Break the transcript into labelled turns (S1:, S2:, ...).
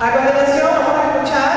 S1: A continuación vamos a escuchar.